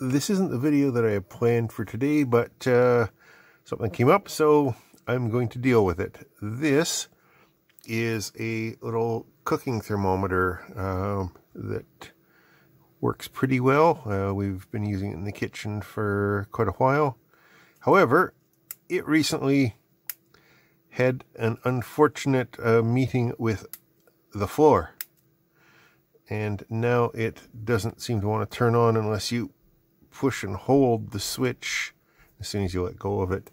this isn't the video that I had planned for today, but uh, something came up, so I'm going to deal with it. This is a little cooking thermometer um, that works pretty well. Uh, we've been using it in the kitchen for quite a while. However, it recently had an unfortunate uh, meeting with the floor. And now it doesn't seem to want to turn on unless you push and hold the switch. As soon as you let go of it,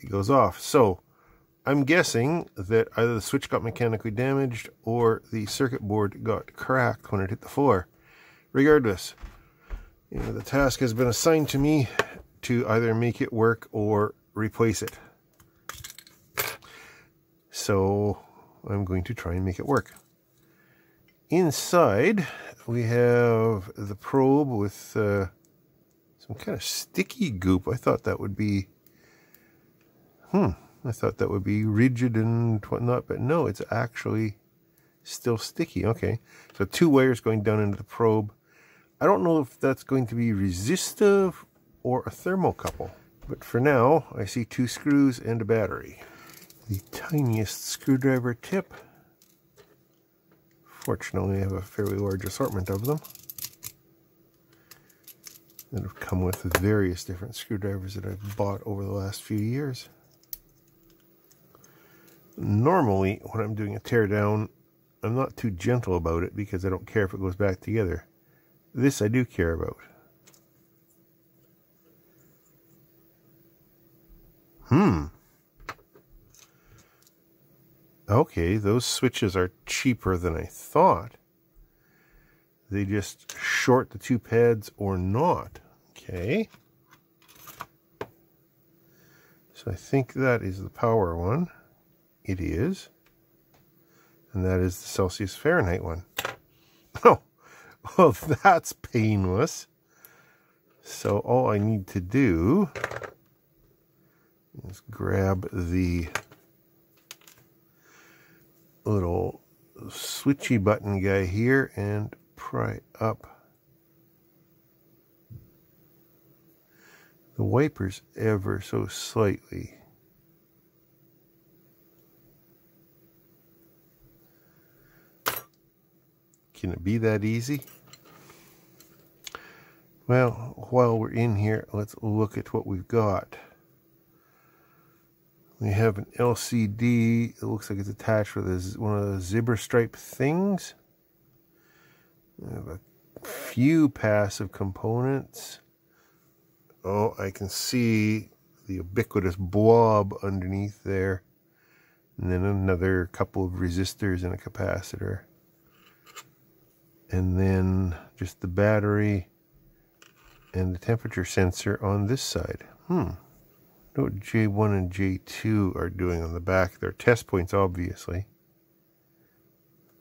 it goes off. So I'm guessing that either the switch got mechanically damaged or the circuit board got cracked when it hit the floor. Regardless, you know, the task has been assigned to me to either make it work or replace it. So I'm going to try and make it work. Inside, we have the probe with uh, some kind of sticky goop. I thought that would be, hmm, I thought that would be rigid and whatnot, but no, it's actually still sticky. Okay, so two wires going down into the probe. I don't know if that's going to be resistive or a thermocouple, but for now, I see two screws and a battery. The tiniest screwdriver tip Fortunately, I have a fairly large assortment of them that have come with various different screwdrivers that I've bought over the last few years. Normally, when I'm doing a teardown, I'm not too gentle about it because I don't care if it goes back together. This I do care about. Hmm. Okay, those switches are cheaper than I thought. They just short the two pads or not. Okay. So I think that is the power one. It is. And that is the Celsius Fahrenheit one. Oh, well, that's painless. So all I need to do is grab the little switchy button guy here and pry up the wipers ever so slightly. Can it be that easy? Well, while we're in here, let's look at what we've got. We have an LCD. It looks like it's attached with a, one of the zebra stripe things. We have a few passive components. Oh, I can see the ubiquitous blob underneath there. And then another couple of resistors and a capacitor. And then just the battery and the temperature sensor on this side. Hmm Know what J1 and J2 are doing on the back. They're test points, obviously.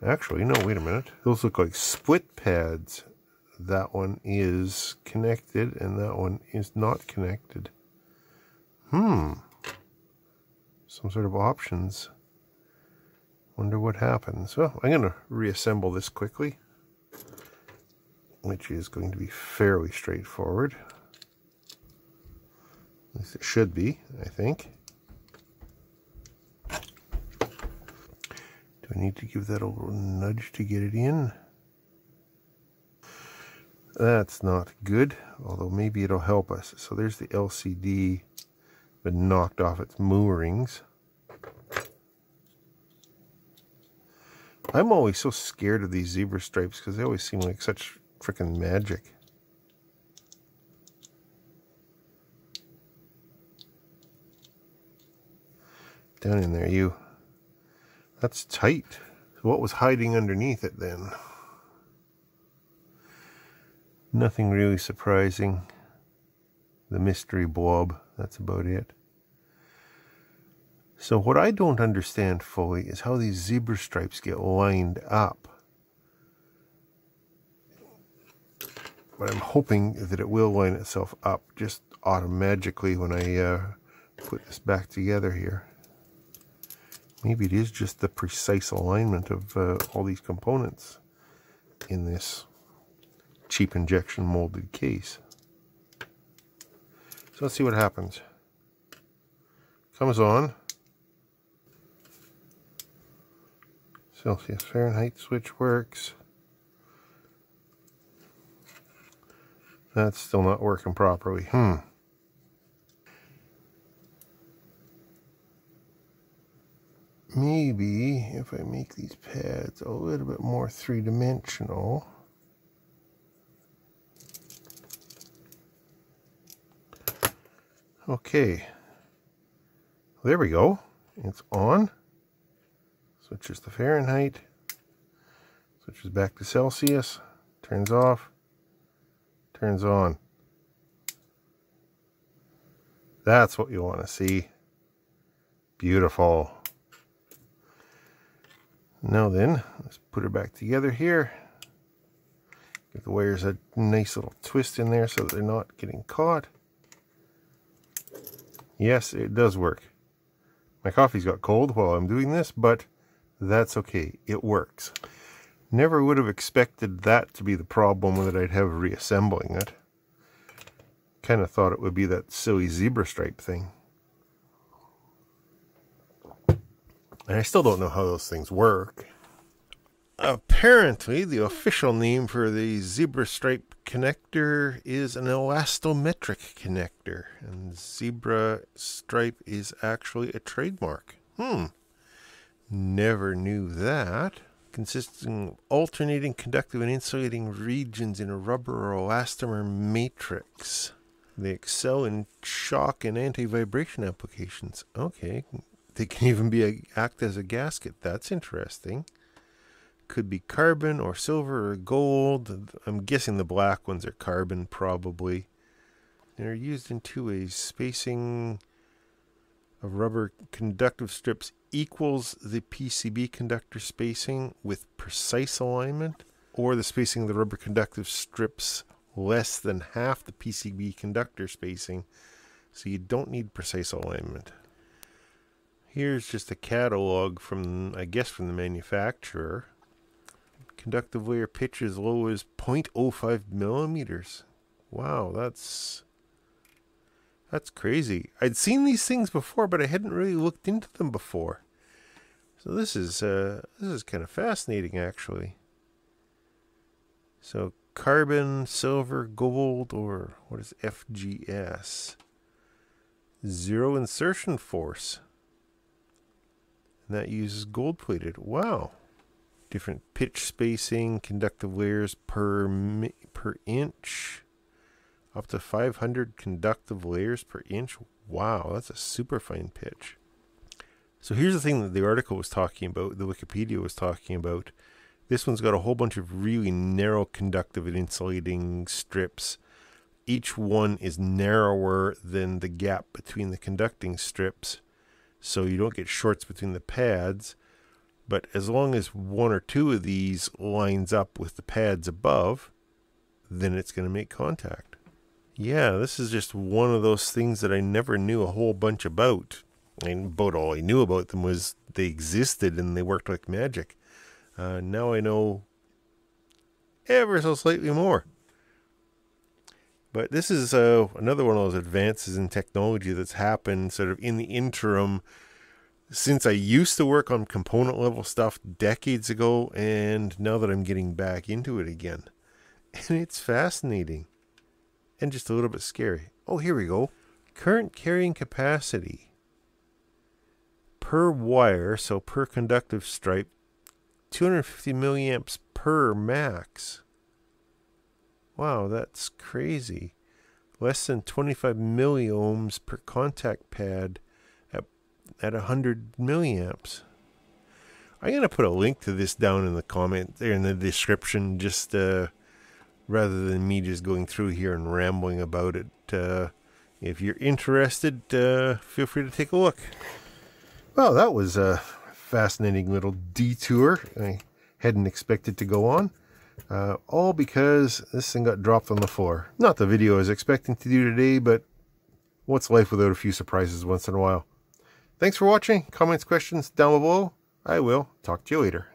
Actually, no, wait a minute. Those look like split pads. That one is connected, and that one is not connected. Hmm. Some sort of options. Wonder what happens. Well, I'm going to reassemble this quickly, which is going to be fairly straightforward At least it should be, I think. Do I need to give that a little nudge to get it in? That's not good, although maybe it'll help us. So there's the LCD, been knocked off its moorings. I'm always so scared of these zebra stripes because they always seem like such freaking magic. down in there, you. That's tight. what was hiding underneath it then? Nothing really surprising. The mystery blob, that's about it. So what I don't understand fully is how these zebra stripes get lined up. But I'm hoping that it will line itself up just automatically when I uh, put this back together here. Maybe it is just the precise alignment of uh, all these components in this cheap injection molded case. So let's see what happens. Comes on. Celsius Fahrenheit switch works. That's still not working properly. Hmm. Maybe if I make these pads a little bit more three-dimensional, Okay. There we go. It's on. Switches to Fahrenheit. Switches back to Celsius. Turns off. Turns on. That's what you want to see. Beautiful. Now then, let's put her back together here. Give the wires a nice little twist in there so that they're not getting caught. Yes, it does work. My coffee's got cold while I'm doing this, but that's okay. It works. Never would have expected that to be the problem that I'd have reassembling it. Kind of thought it would be that silly zebra stripe thing. And I still don't know how those things work. Apparently, the official name for the zebra stripe connector is an elastometric connector, and zebra stripe is actually a trademark. Hmm. Never knew that. Consisting of alternating conductive and insulating regions in a rubber or elastomer matrix. They excel in shock and anti-vibration applications. Okay. They can even be a, act as a gasket. That's interesting could be carbon or silver or gold. I'm guessing the black ones are carbon probably. They're used in two ways. Spacing of rubber conductive strips equals the PCB conductor spacing with precise alignment or the spacing of the rubber conductive strips less than half the PCB conductor spacing so you don't need precise alignment. Here's just a catalog from, I guess, from the manufacturer. Conductive layer pitch as low as 0.05 millimeters. Wow, that's that's crazy. I'd seen these things before, but I hadn't really looked into them before. So this is uh, this is kind of fascinating, actually. So carbon, silver, gold, or what is FGS? Zero insertion force. And that uses gold plated. Wow different pitch spacing, conductive layers per per inch, up to 500 conductive layers per inch. Wow, that's a super fine pitch. So here's the thing that the article was talking about, the Wikipedia was talking about. This one's got a whole bunch of really narrow conductive and insulating strips. Each one is narrower than the gap between the conducting strips, so you don't get shorts between the pads but as long as one or two of these lines up with the pads above, then it's going to make contact. Yeah, this is just one of those things that I never knew a whole bunch about. And about all I knew about them was they existed and they worked like magic. Uh, now I know ever so slightly more. But this is uh, another one of those advances in technology that's happened sort of in the interim since I used to work on component level stuff decades ago, and now that I'm getting back into it again. And it's fascinating and just a little bit scary. Oh, here we go. Current carrying capacity per wire, so per conductive stripe, 250 milliamps per max. Wow, that's crazy. Less than 25 milliohms per contact pad at 100 milliamps. I'm going to put a link to this down in the comment there in the description, just uh, rather than me just going through here and rambling about it. Uh, if you're interested, uh, feel free to take a look. Well, that was a fascinating little detour I hadn't expected to go on. Uh, all because this thing got dropped on the floor. Not the video I was expecting to do today, but what's life without a few surprises once in a while? Thanks for watching. Comments, questions down below. I will talk to you later.